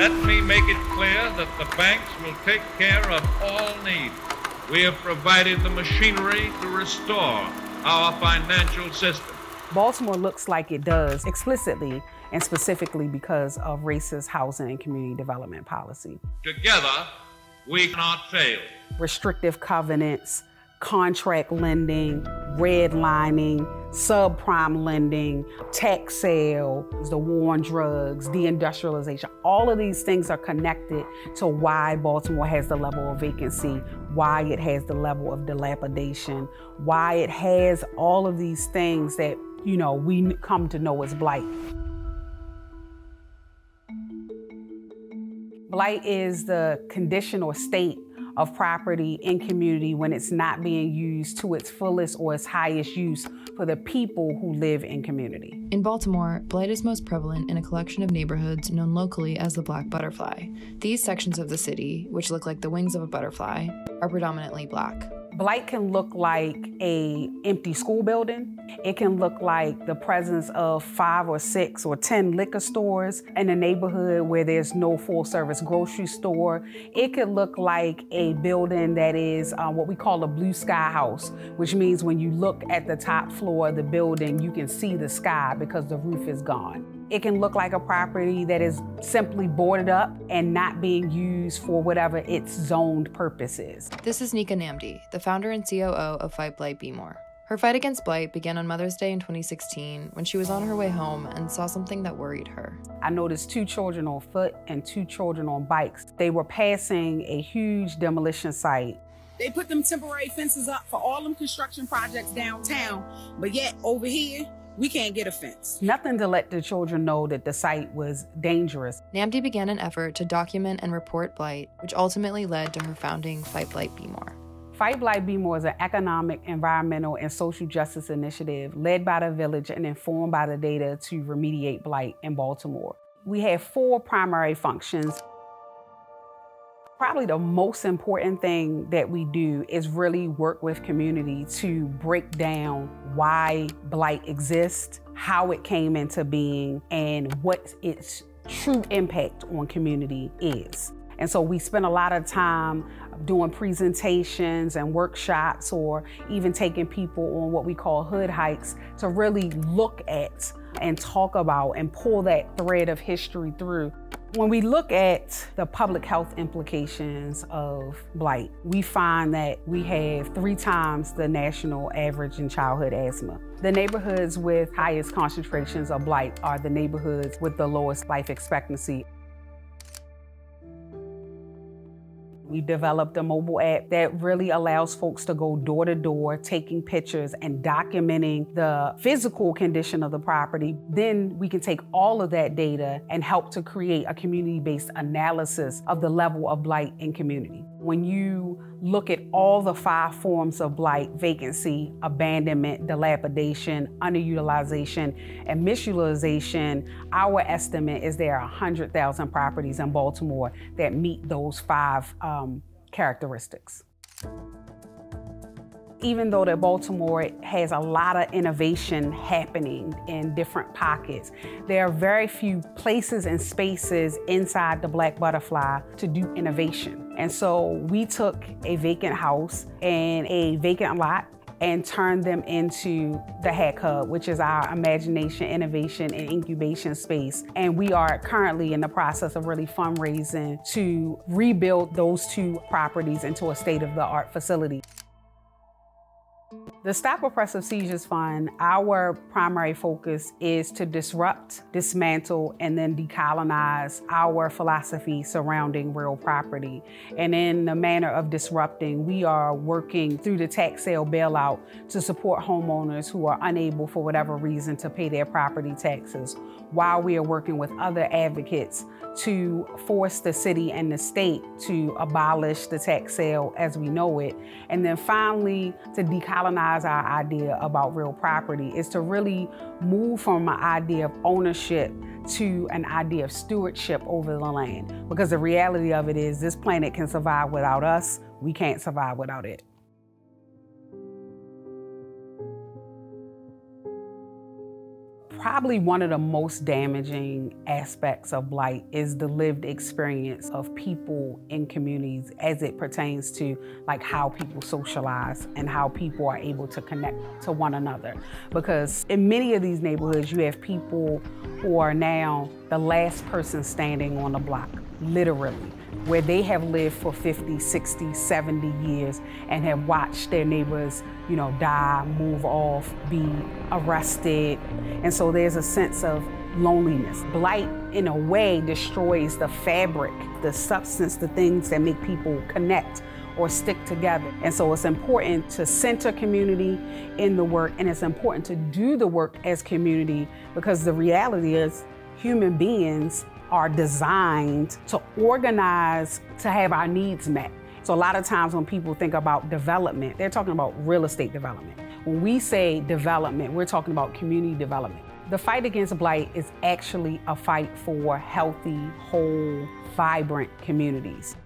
Let me make it clear that the banks will take care of all needs. We have provided the machinery to restore our financial system. Baltimore looks like it does explicitly and specifically because of racist housing and community development policy. Together, we cannot fail. Restrictive covenants, contract lending, redlining, subprime lending, tax sales, the war on drugs, deindustrialization. All of these things are connected to why Baltimore has the level of vacancy, why it has the level of dilapidation, why it has all of these things that, you know, we come to know as blight. Blight is the condition or state of property in community when it's not being used to its fullest or its highest use for the people who live in community. In Baltimore, blight is most prevalent in a collection of neighborhoods known locally as the Black Butterfly. These sections of the city, which look like the wings of a butterfly, are predominantly black. Blight can look like a empty school building. It can look like the presence of five or six or 10 liquor stores in a neighborhood where there's no full service grocery store. It could look like a building that is uh, what we call a blue sky house, which means when you look at the top floor of the building, you can see the sky because the roof is gone. It can look like a property that is simply boarded up and not being used for whatever its zoned purpose is. This is Nneka N'namdi, the founder and COO of Fight Blight BMore. Her fight against blight began on Mother's Day in 2016 when she was on her way home and saw something that worried her. I noticed two children on foot and two children on bikes. They were passing a huge demolition site they put them temporary fences up for all them construction projects downtown, but yet over here, we can't get a fence. Nothing to let the children know that the site was dangerous. N'namdi began an effort to document and report blight, which ultimately led to her founding Fight Blight BMore. Fight Blight BMore is an economic, environmental, and social justice initiative led by the village and informed by the data to remediate blight in Baltimore. We have four primary functions Probably the most important thing that we do is really work with community to break down why blight exists, how it came into being, and what its true impact on community is. And so we spend a lot of time doing presentations and workshops or even taking people on what we call hood hikes to really look at and talk about and pull that thread of history through when we look at the public health implications of blight, we find that we have three times the national average in childhood asthma. The neighborhoods with highest concentrations of blight are the neighborhoods with the lowest life expectancy. We developed a mobile app that really allows folks to go door to door, taking pictures and documenting the physical condition of the property. Then we can take all of that data and help to create a community based analysis of the level of blight in community. When you look at all the five forms of blight vacancy, abandonment, dilapidation, underutilization, and misutilization our estimate is there are 100,000 properties in Baltimore that meet those five um, characteristics even though that Baltimore has a lot of innovation happening in different pockets, there are very few places and spaces inside the Black Butterfly to do innovation. And so we took a vacant house and a vacant lot and turned them into the Hack Hub, which is our imagination, innovation, and incubation space. And we are currently in the process of really fundraising to rebuild those two properties into a state of the art facility. The Stop Oppressive Seizures Fund, our primary focus is to disrupt, dismantle, and then decolonize our philosophy surrounding real property. And in the manner of disrupting, we are working through the tax sale bailout to support homeowners who are unable for whatever reason to pay their property taxes, while we are working with other advocates to force the city and the state to abolish the tax sale as we know it. And then finally, to decolonize our idea about real property is to really move from an idea of ownership to an idea of stewardship over the land. Because the reality of it is this planet can survive without us, we can't survive without it. Probably one of the most damaging aspects of blight is the lived experience of people in communities as it pertains to like how people socialize and how people are able to connect to one another. Because in many of these neighborhoods, you have people who are now the last person standing on the block, literally where they have lived for 50, 60, 70 years and have watched their neighbors, you know, die, move off, be arrested. And so there's a sense of loneliness. Blight, in a way, destroys the fabric, the substance, the things that make people connect or stick together. And so it's important to center community in the work and it's important to do the work as community because the reality is human beings are designed to organize to have our needs met. So a lot of times when people think about development, they're talking about real estate development. When we say development, we're talking about community development. The fight against blight is actually a fight for healthy, whole, vibrant communities.